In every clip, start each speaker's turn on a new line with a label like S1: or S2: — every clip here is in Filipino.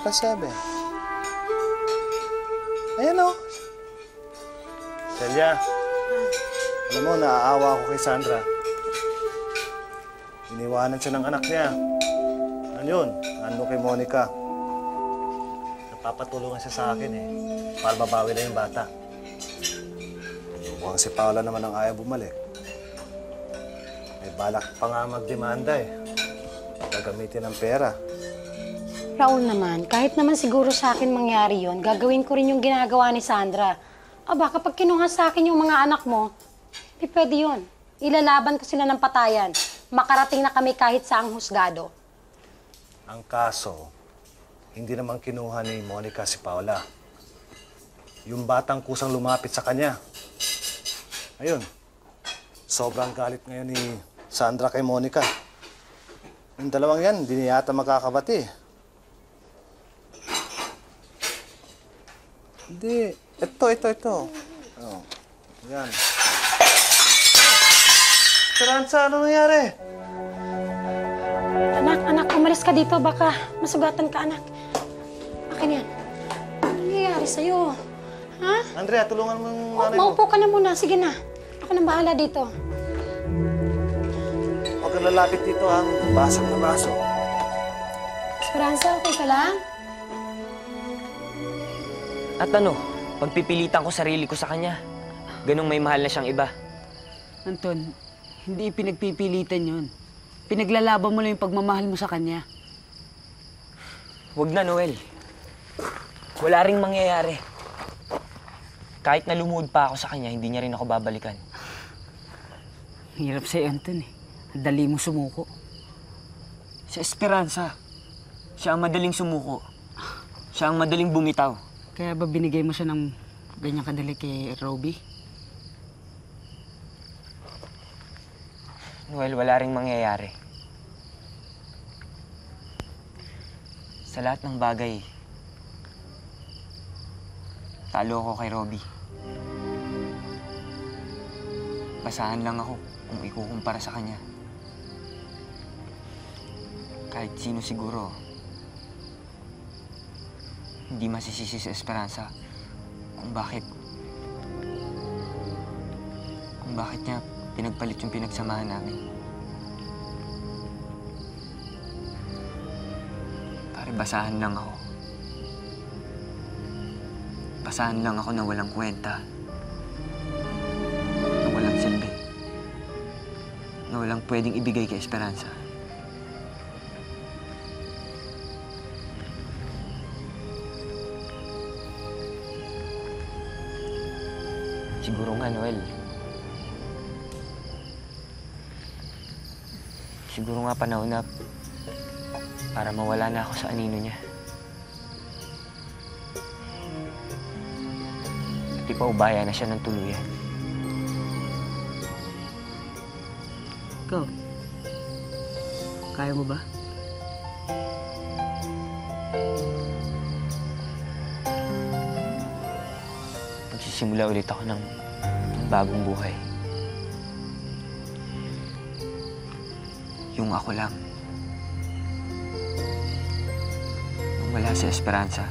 S1: past seven. Ayan o. Celia, alam mo, naaawa ako kay Sandra. Iniwanan siya ng anak niya. Ano yun? Ano kay Monica? Napapatulungan siya sa akin eh. Para babawi na yung bata. Mukhang si Paula naman ang ayaw bumalik. May balak pa nga magdemanda eh. Gagamitin ng pera.
S2: Raul naman, kahit naman siguro sa akin mangyari yon, gagawin ko rin yung ginagawa ni Sandra. Aba, kapag kinuha sa akin yung mga anak mo, di pwede yun. Ilalaban ko sila ng patayan. Makarating na kami kahit sa ang husgado.
S1: Ang kaso, hindi naman kinuha ni Monica si Paula. Yung batang kusang lumapit sa kanya. Ayun, sobrang galit ngayon ni Sandra kay Monica. Yung dalawang yan, hindi niya yata magkakabati. Hindi. Ito, ito, ito. Oh, yan. Esperanza, ano nangyari?
S2: Anak, anak, umalis ka dito. Baka masugatan ka, anak. Akin yan. Ano nangyayari sa'yo? Ha?
S1: Andrea, tulungan mo yung nanay mo.
S2: maupo ka na muna. Sige na. Ako nang bahala dito.
S1: Huwag kang lalapit dito ang basag na baso.
S2: Esperanza, okay ka lang?
S3: At ano, pagpipilitan ko sarili ko sa kanya. Ganong may mahal na siyang iba.
S4: Anton, hindi pinagpipilitan yun. Pinaglalaban mo lang yung pagmamahal mo sa kanya.
S3: Huwag na, Noel. Wala ring mangyayari. Kahit na lumuhod pa ako sa kanya, hindi niya rin ako babalikan.
S4: Hirap sa'yo, Anton eh. Dali mo sumuko.
S3: Sa Esperanza, siya ang madaling sumuko. Siya ang madaling bumitaw.
S4: Kaya ba binigay mo siya ng ganyan kadali kay Roby?
S3: Noel, wala ring mangyayari. Sa lahat ng bagay, talo ako kay Robbie. Basahan lang ako kung ikukumpara sa kanya. Kahit sino siguro, hindi masisisi sa Esperanza kung bakit kung bakit niya pinagpalit yung pinagsamahan namin. Pare, basahan lang ako. Basahan lang ako na walang kwenta. Na walang silbi. Na walang pwedeng ibigay kay Esperanza. Siguro nga, Noel. Siguro nga panahon na para mawala na ako sa anino niya. At ipaubaya na siya ng tuluyan.
S4: Ikaw, kaya mo ba?
S3: Magsisimula ulit ako ng, ng bagong buhay. Yung ako lang. Nung wala si Esperanza.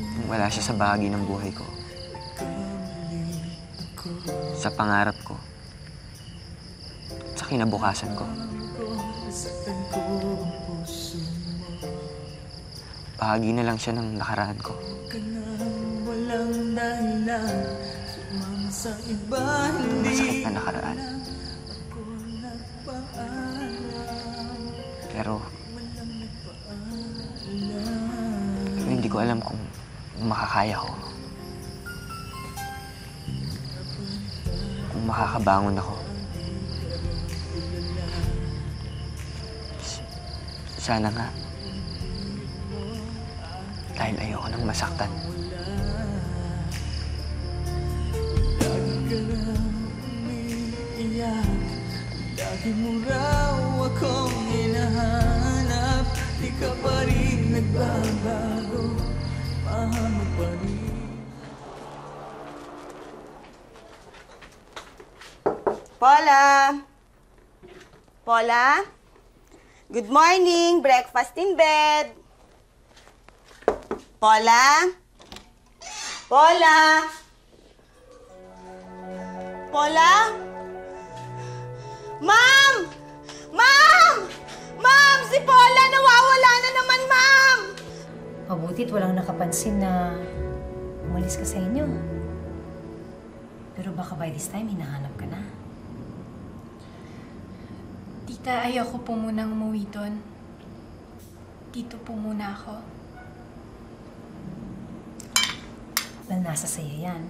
S3: Nung wala siya sa bahagi ng buhay ko. Sa pangarap ko. Sa kinabukasan ko. Bahagi na lang siya ng nakaraan ko. Masakit na nakaraan. Pero... Pero hindi ko alam kung, kung makakaya ko. Kung makakabangon ako. S- Sana nga. Dahil ayoko nang masaktan.
S5: Lagi mo raw akong hinahanap Di ka pa rin nagbabago Mahal mo pa rin
S6: Paula! Paula?
S7: Good morning! Breakfast in bed! Paula? Paula? Paula? Ma'am! Ma'am! Ma'am! Si Paula nawawala na naman, ma'am!
S2: Mabutit walang nakapansin na umalis ka sa inyo. Pero baka by this time, hinahanap ka na.
S8: Tita, ayoko po munang umuwi doon. Dito po muna ako.
S2: Well, nasa sa'yo yan.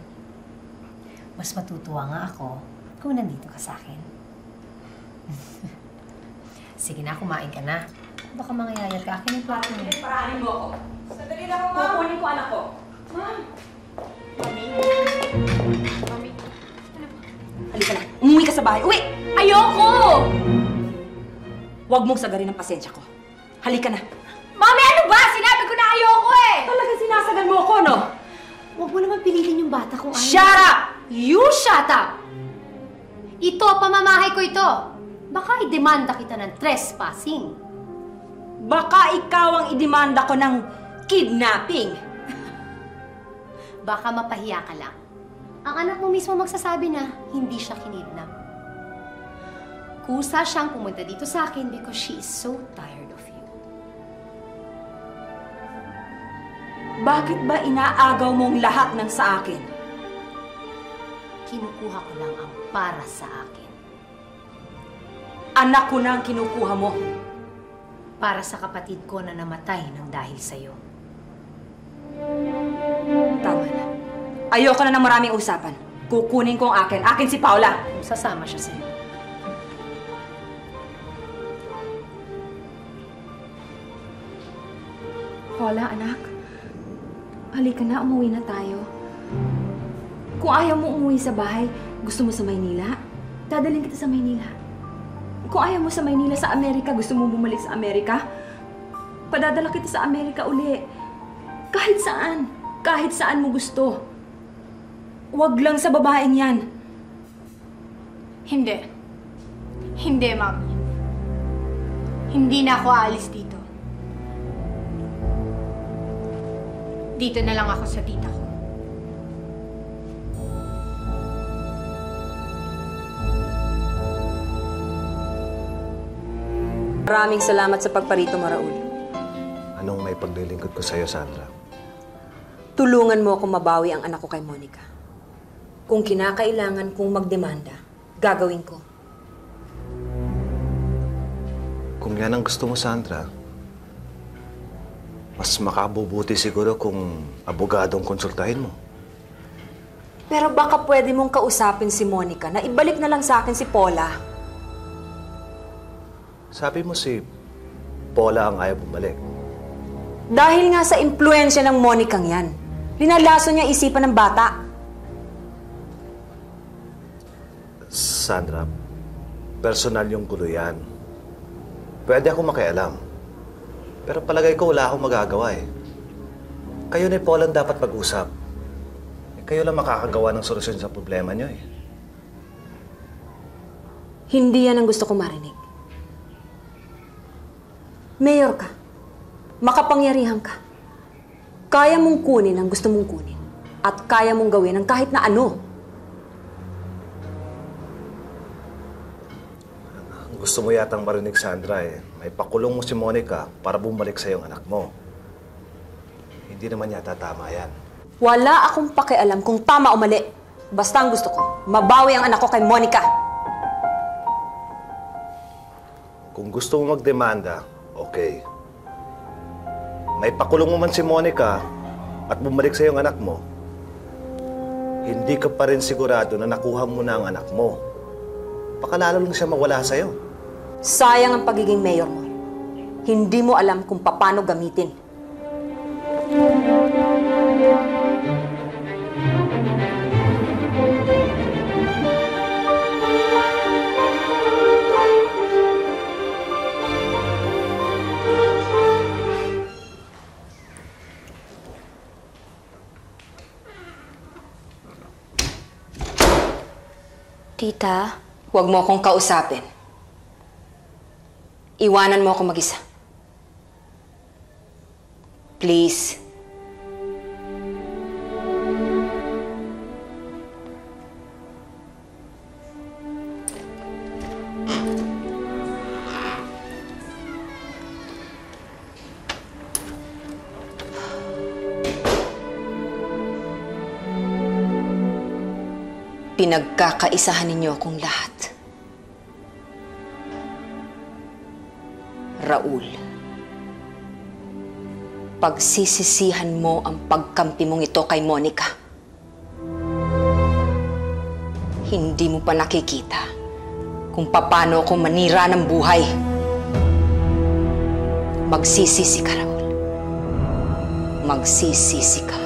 S2: Mas matutuwa nga ako kung nandito ka sa akin. Sige na, kumain ka na. Baka mangayayat ka. Akin yung plato mo.
S7: Halika na. Umuwi ka sa bahay. Uwi!
S8: Ayoko!
S7: Huwag mong sagarin ang pasensya ko. Halika na.
S8: Mami, ano ba? Sinabi ko na ayoko eh!
S7: Talaga sinasagal mo ako, no?
S2: Huwag mo naman pilitin yung bata kung ayaw.
S7: Shut up!
S2: You shut up! Ito, pamamahay ko ito. Baka idemanda kita ng trespassing.
S7: Baka ikaw ang idemanda ko ng kidnapping.
S2: Baka mapahiya ka lang. Ang anak mo mismo magsasabi na hindi siya kinidnap. Kusa siyang pumunta dito sa akin because she is so tired of you.
S7: Bakit ba inaagaw mong lahat ng sa akin?
S2: Kinukuha ko lang ang para sa akin.
S7: Anak ko na ang kinukuha mo.
S2: Para sa kapatid ko na namatay ng dahil sa'yo.
S7: Tama na. Ayoko na ng maraming usapan. Kukunin ko ang akin. Akin si Paula.
S2: Sasama siya sa'yo.
S8: Paula, anak. Halika na, umuwi na tayo. Kung ayaw mo umuwi sa bahay, gusto mo sa Maynila, dadalhin kita sa Maynila. Kung ayaw mo sa Maynila sa Amerika, gusto mo bumalik sa Amerika, padadala kita sa Amerika uli. Kahit saan. Kahit saan mo gusto.
S7: Huwag lang sa babaeng yan.
S8: Hindi. Hindi, Mami. Hindi na ako aalis dito. Dito na lang ako sa tita ko.
S7: Maraming salamat sa pagparito mo, Raul.
S1: Anong may paglilingkod ko sa'yo, Sandra?
S7: Tulungan mo ako mabawi ang anak ko kay Monica. Kung kinakailangan kong magdemanda, gagawin ko.
S1: Kung yan ang gusto mo, Sandra, mas makabubuti siguro kung abogadong konsultahin mo.
S7: Pero baka pwede mong kausapin si Monica na ibalik na lang sa akin si Paula.
S1: Sabi mo si Paula ang ayaw bumalik.
S7: Dahil nga sa impluensya ng Monica yan, linalaso niya isipan ng bata.
S1: Sandra, personal yung gulo yan. Pwede ako makialam. Pero palagay ko wala akong magagawa eh. Kayo ni Paul ang dapat mag-usap. Eh, kayo lang makakagawa ng solusyon sa problema niyo eh.
S7: Hindi yan ang gusto ko marinig. Mayor ka. Makapangyarihan ka. Kaya mong kunin ang gusto mong kunin. At kaya mong gawin ang kahit na ano.
S1: Gusto mo yatang marinig, Sandra eh. May pakulong mo si Monica para bumalik sa yung anak mo. Hindi naman yata tama yan.
S7: Wala akong pakialam kung tama o mali. Basta ang gusto ko, mabawi ang anak ko kay Monica.
S1: Kung gusto mo magdemanda, okay. May pakulong mo man si Monica at bumalik sa yung anak mo, hindi ka pa rin sigurado na nakuha mo na ang anak mo. Baka lalo lang siya mawala sa'yo.
S7: Sayang ang pagiging mayor mo. Hindi mo alam kung paano gamitin.
S2: Tita,
S7: Huwag mo akong kausapin. Iwanan mo ako mag-isa. Please. Pinagkakaisahan ninyo akong lahat. Raul, pagsisisihan mo ang pagkampi mong ito kay Monica. Hindi mo pa nakikita kung paano ako manira ng buhay. Magsisisi ka, Raul. Magsisisi ka.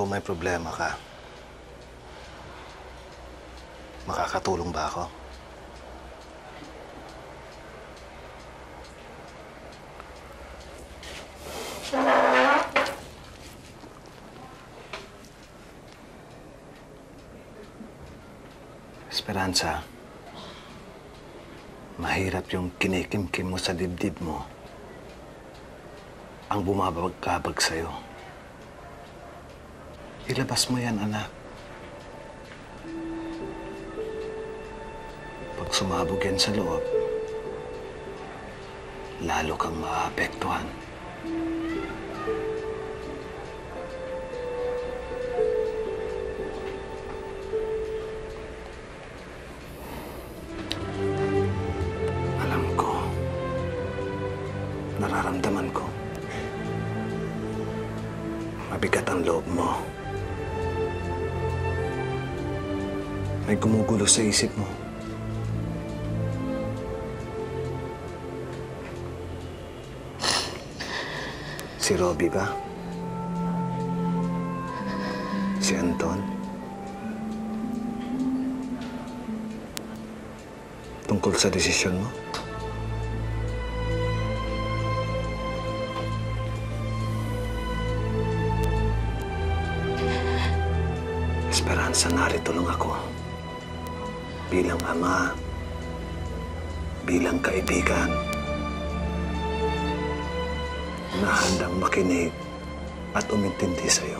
S1: Ko may problema ka. Makakatulong ba ako? Esperanza, mahirap yung kinikimkim mo sa dibdib mo ang bumabagkabag sa'yo. Ilabas mo yan, anak. Pag sumabog yan sa loob, lalo kang maapektuhan. May gumugulo sa isip mo. Si Robby ba? Si Anton? Tungkol sa desisyon mo? Esperanza, narito lang ako. Bilang ama, bilang kaibigan, na handang makinig at umintindi sa'yo.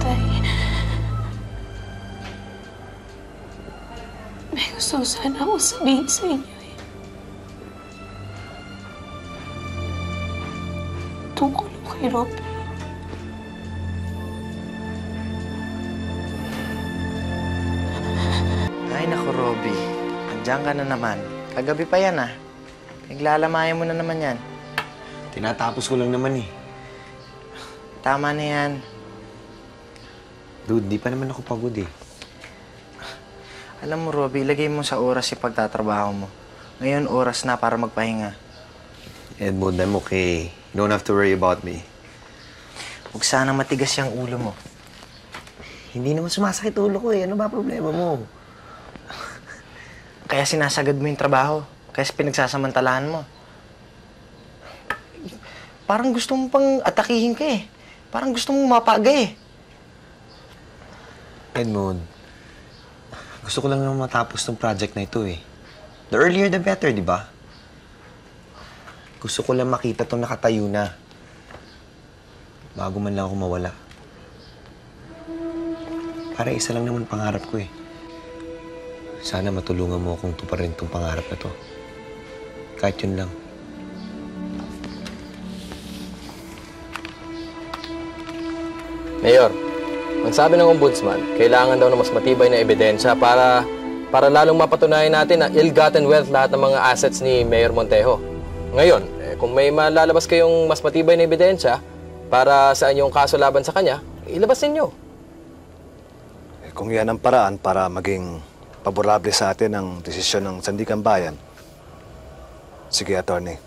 S9: Tay. May gusto sana ako sabihin sa inyo eh. Tungkol kay Rob.
S10: Andiyan ka na naman. Kagabi pa yan, ah. Naglalamayan mo na naman yan.
S11: Tinatapos ko lang naman eh.
S10: Tama na yan.
S11: Dude, di pa naman ako pagod eh.
S10: Alam mo, Robby, ilagay mo sa oras yung pagtatrabaho mo. Ngayon, oras na para magpahinga.
S11: Edmund, I'm okay. You don't have to worry about me.
S10: Huwag sana matigas yung ulo mo.
S11: Hindi naman sumasakit ulo ko eh. Ano ba problema mo?
S10: Kaya sinasagad mo yung trabaho. Kaya pinagsasamantalahan mo. Parang gusto mo pang atakihin ka eh. Parang gusto mo mapaga eh.
S11: Edmund, gusto ko lang naman matapos tong project na ito eh. The earlier the better, di ba? Gusto ko lang makita tong nakatayo na. Bago man lang ako mawala. Para isa lang naman pangarap ko eh. Sana matulungan mo akong tuparin tong pangarap na to. Kahit yun lang.
S12: Mayor, ang sabi ng ombudsman, kailangan daw ng mas matibay na ebidensya para para lalong mapatunayan natin na ill-gotten wealth lahat ng mga assets ni Mayor Montejo. Ngayon, eh, kung may malalabas kayong mas matibay na ebidensya para sa inyong kaso laban sa kanya, ilabas ninyo.
S1: Eh, kung yan ang paraan para maging paborable sa atin ang desisyon ng Sandikan Bayan, sige, attorney.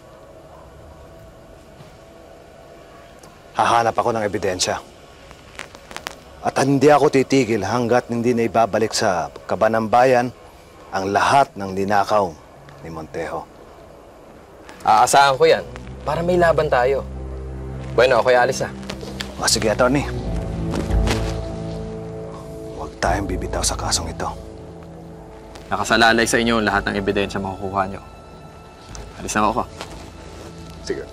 S1: Hahanap ako ng ebidensya. At hindi ako titigil hanggat hindi na ibabalik sa kabanang bayan ang lahat ng ninakaw ni Montejo.
S12: Aasahan ko yan para may laban tayo. Bueno, ako'y alis na.
S1: O sige, attorney. Huwag tayong bibitaw sa kasong ito.
S12: Nakasalalay sa inyo lahat ng ebidensya makukuha nyo. Alis na ako.
S1: Sige.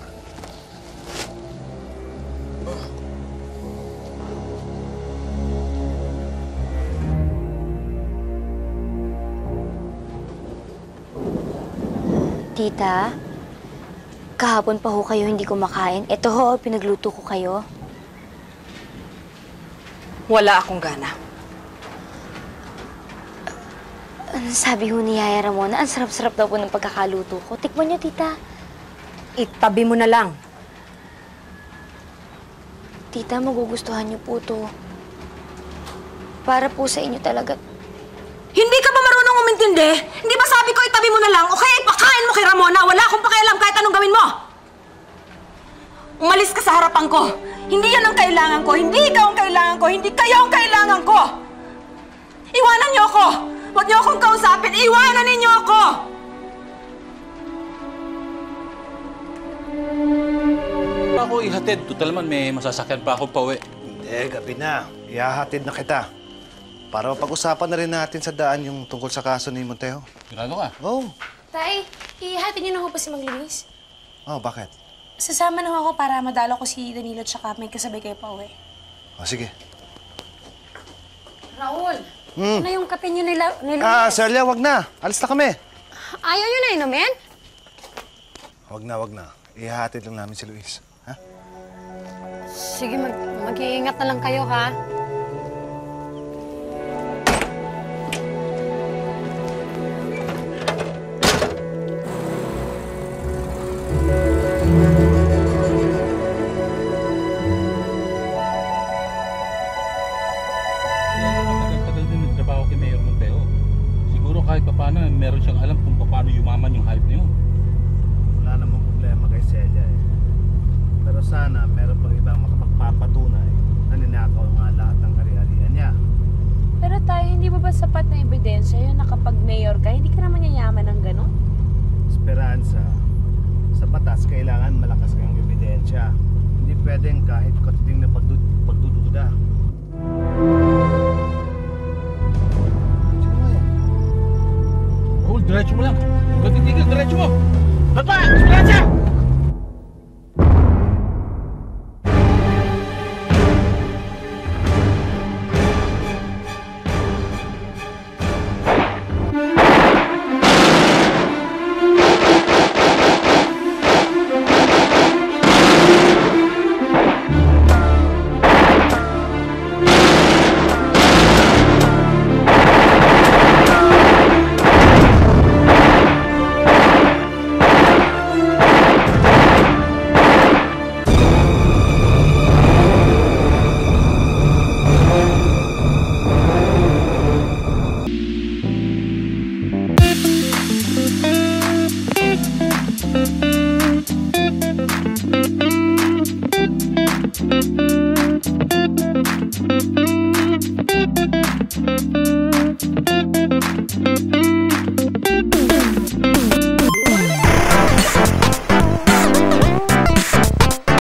S13: Tita, kahapon pa ho kayo hindi kumakain. Ito ho, pinagluto ko kayo.
S7: Wala akong gana.
S13: Ano sabi ho ni Yaya Ramona? Ang sarap-sarap daw po ng pagkakaluto ko. Tikman niyo, tita.
S7: Itabi mo na lang.
S13: Tita, magugustuhan niyo po to. Para po sa inyo talaga.
S7: Hindi ka ba marunong umintindi? Hindi ba sabi ko itabi mo na lang o kaya ipakain mo kay Ramona? Wala akong pakialam kahit anong gawin mo! Umalis ka sa harapan ko! Hindi yan ang kailangan ko! Hindi ikaw ang kailangan ko! Hindi kayo ang kailangan ko! Iwanan niyo ako! Huwag niyo akong kausapin! Iwanan ninyo ako!
S14: Pa ako ihatid. Total man, may masasakyan pa ako pa uwi.
S1: Hindi, gabi na. Ihahatid na kita. Para mapag-usapan na rin natin sa daan yung tungkol sa kaso ni Montejo.
S14: Sigurado ka?
S1: Oo. Oh.
S9: Tay, ihatid niyo na ho pa si Mang Luis.
S1: Oh, bakit?
S9: Sasama na ho ako para madalo ko si Danilo tsaka may kasabay kayo pa uwi.
S1: O, sige.
S15: Raul,
S1: Hmm.
S15: ano yung kape niyo nila? nila
S1: Ah, Celia, wag na. Alis na kami.
S15: Ayaw niyo na inumin?
S1: Wag na, wag na. Ihahatid lang namin si Luis. Ha?
S15: Sige, mag mag-iingat na lang kayo, ha?
S14: Na
S9: ebidensya yun